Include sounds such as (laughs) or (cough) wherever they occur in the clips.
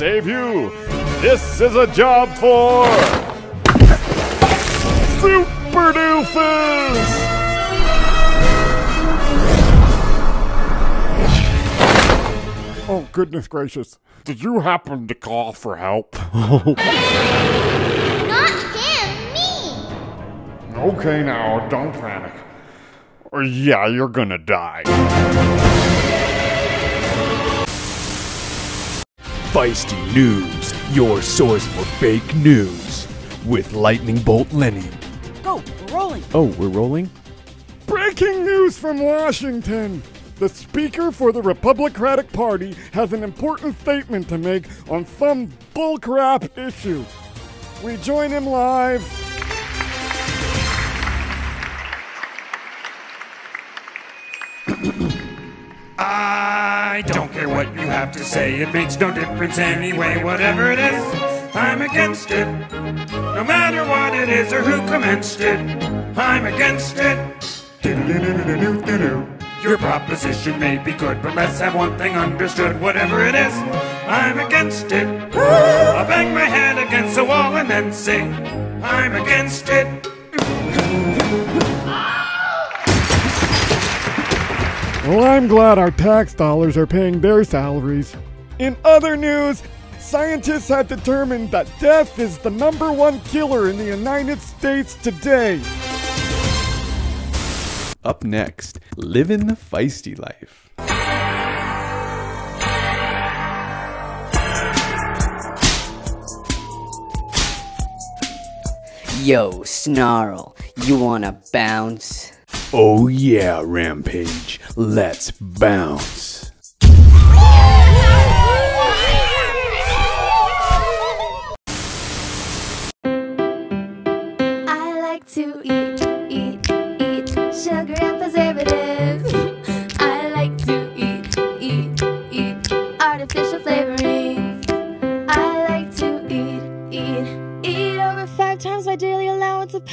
save you. This is a job for Super Doofus. Oh, goodness gracious. Did you happen to call for help? (laughs) Not him, me! okay, now, don't panic. Or yeah, you're gonna die. Feisty News, your source for fake news. With Lightning Bolt Lenny. Go, we're rolling. Oh, we're rolling? Breaking news from Washington! The Speaker for the Republican Party has an important statement to make on some bullcrap issue. We join him live. (clears throat) Ah. I don't care what you have to say, it makes no difference anyway, whatever it is, I'm against it. No matter what it is or who commenced it, I'm against it. Your proposition may be good, but let's have one thing understood, whatever it is, I'm against it. I'll bang my head against the wall and then sing, I'm against it. Well, I'm glad our tax dollars are paying their salaries. In other news, scientists have determined that death is the number one killer in the United States today. Up next, living the feisty life. Yo, Snarl, you wanna bounce? Oh yeah, Rampage. Let's bounce. I like to eat, eat, eat sugar and preservatives.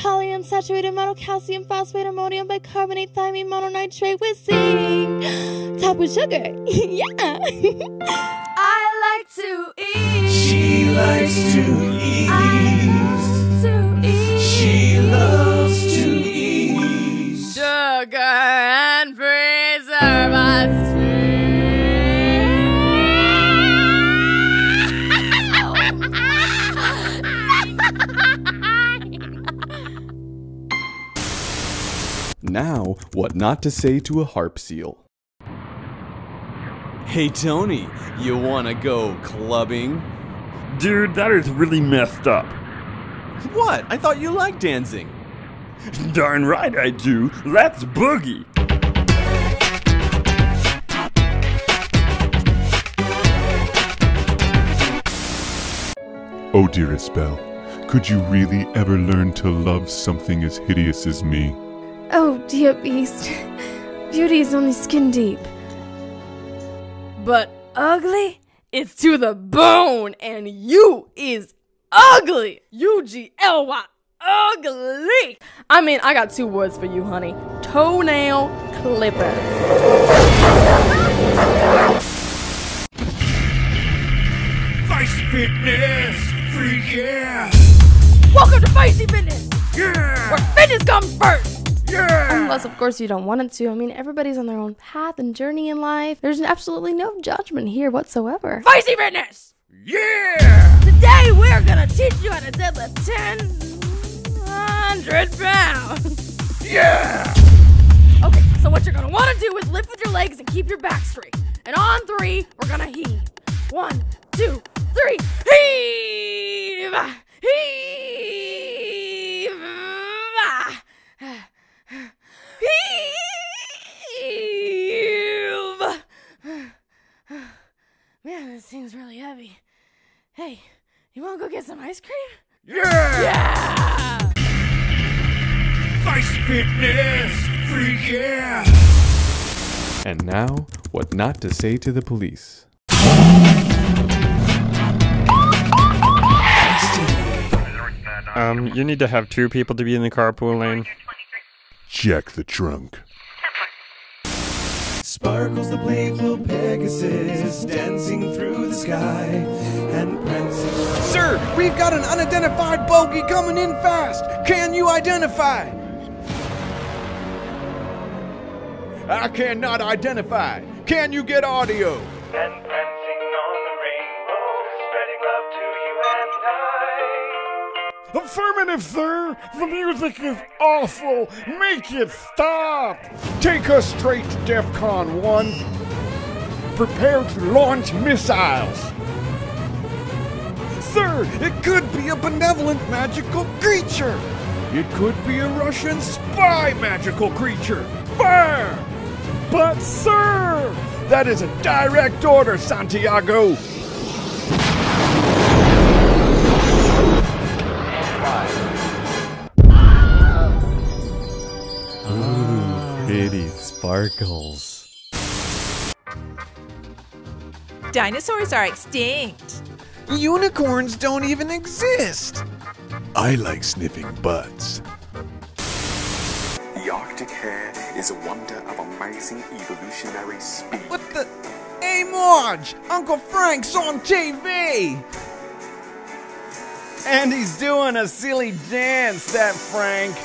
Allowance of polyunsaturated monocalcium phosphate ammonium bicarbonate thiamine mononitrate with zinc. Top with sugar. (laughs) yeah. I like to eat. She likes to eat. to Now, what not to say to a harp seal. Hey Tony, you wanna go clubbing? Dude, that is really messed up. What? I thought you liked dancing. Darn right I do. Let's boogie. Oh, dearest Belle, could you really ever learn to love something as hideous as me? Oh, dear beast. Beauty is only skin deep. But ugly? It's to the bone, and you is ugly. U G L Y. Ugly. I mean, I got two words for you, honey. Toenail clippers. Vice fitness, free yeah, Welcome to Feisty Fitness, yeah, where fitness comes first. Yeah. Unless, of course, you don't want it to. I mean, everybody's on their own path and journey in life. There's absolutely no judgment here whatsoever. Feisty Fitness. Yeah! Today we're gonna teach you how to deadlift 1000 pounds. Yeah! Okay, so what you're gonna wanna do is lift with your legs and keep your back straight. And on three, we're gonna heave. One, two, three, heave! Heave! Heave! Man, this thing's really heavy. Hey, you wanna go get some ice cream? Yeah! Yeah! Vice fitness, free yeah! And now, what not to say to the police. Um, you need to have two people to be in the carpool lane. Check the trunk. Sparkles the playful Pegasus dancing through the sky and prancing. Sir, we've got an unidentified bogey coming in fast. Can you identify? I cannot identify. Can you get audio? And Affirmative, sir. The music is awful. Make it stop. Take us straight to DEFCON 1. Prepare to launch missiles. Sir, it could be a benevolent magical creature. It could be a Russian spy magical creature. Fire! But, sir, That is a direct order, Santiago. Pretty sparkles. Dinosaurs are extinct. Unicorns don't even exist. I like sniffing butts. The Arctic hare is a wonder of amazing evolutionary speed. What the? Hey, Marge! Uncle Frank's on TV! And he's doing a silly dance, that Frank.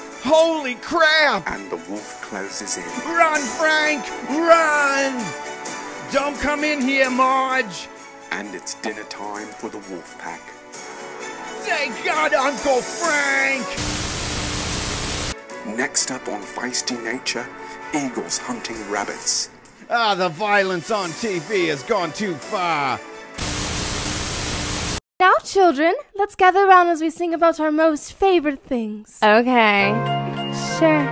(gasps) (gasps) (gasps) Holy crap! And the wolf closes in. Run, Frank! Run! Don't come in here, Marge! And it's dinner time for the wolf pack. Thank God, Uncle Frank! Next up on Feisty Nature, eagles hunting rabbits. Ah, the violence on TV has gone too far. Now, children, let's gather around as we sing about our most favorite things. Okay. Sure.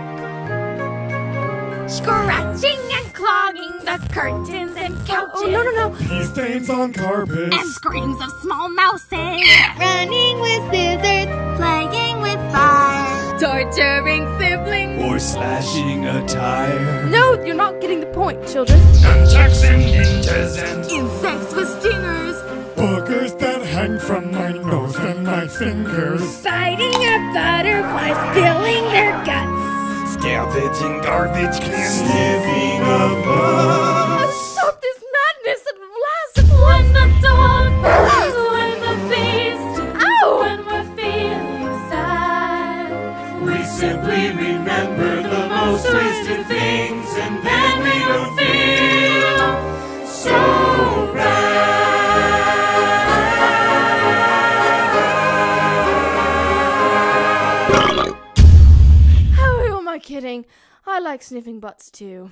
Scratching and clogging the curtains and couches. Oh, no, no, no. Pee stains on carpets. And screams of small mouses. Running with scissors. Playing with fire. Torturing siblings. Or slashing a tire. No, you're not getting the point, children. Nunchucks and ninjas and Insects with stingers. Boogers that hang from my nose and my fingers. Fighting a butterfly. Spilling their guts. scavenging garbage cans. Sniffing a bug. I like sniffing butts too.